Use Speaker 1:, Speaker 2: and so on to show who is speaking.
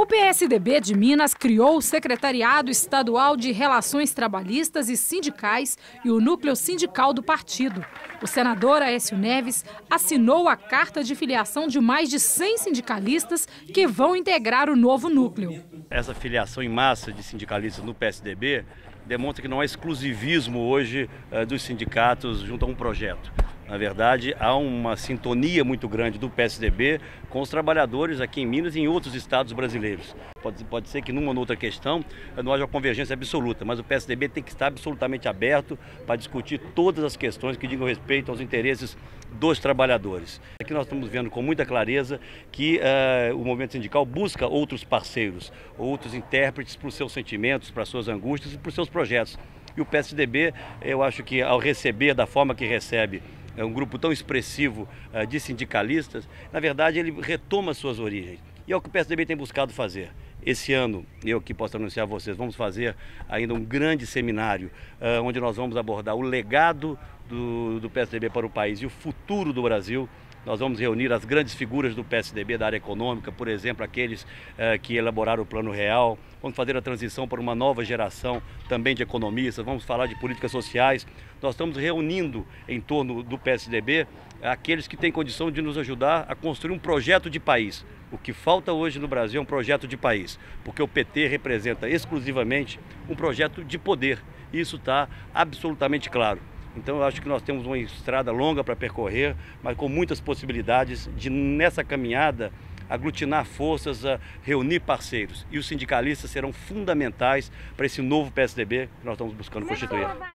Speaker 1: O PSDB de Minas criou o Secretariado Estadual de Relações Trabalhistas e Sindicais e o Núcleo Sindical do partido. O senador Aécio Neves assinou a carta de filiação de mais de 100 sindicalistas que vão integrar o novo núcleo.
Speaker 2: Essa filiação em massa de sindicalistas no PSDB demonstra que não há exclusivismo hoje eh, dos sindicatos junto a um projeto. Na verdade, há uma sintonia muito grande do PSDB com os trabalhadores aqui em Minas e em outros estados brasileiros. Pode, pode ser que numa ou outra questão não haja uma convergência absoluta, mas o PSDB tem que estar absolutamente aberto para discutir todas as questões que digam respeito aos interesses dos trabalhadores. Aqui nós estamos vendo com muita clareza que uh, o movimento sindical busca outros parceiros, outros intérpretes para os seus sentimentos, para as suas angústias e para os seus projetos. E o PSDB, eu acho que ao receber da forma que recebe é um grupo tão expressivo uh, de sindicalistas, na verdade ele retoma suas origens. E é o que o PSDB tem buscado fazer. Esse ano, eu que posso anunciar a vocês, vamos fazer ainda um grande seminário uh, onde nós vamos abordar o legado do, do PSDB para o país e o futuro do Brasil. Nós vamos reunir as grandes figuras do PSDB da área econômica, por exemplo, aqueles eh, que elaboraram o Plano Real. Vamos fazer a transição para uma nova geração também de economistas. Vamos falar de políticas sociais. Nós estamos reunindo em torno do PSDB aqueles que têm condição de nos ajudar a construir um projeto de país. O que falta hoje no Brasil é um projeto de país, porque o PT representa exclusivamente um projeto de poder. Isso está absolutamente claro. Então eu acho que nós temos uma estrada longa para percorrer, mas com muitas possibilidades de nessa caminhada aglutinar forças, reunir parceiros. E os sindicalistas serão fundamentais para esse novo PSDB que nós estamos buscando constituir.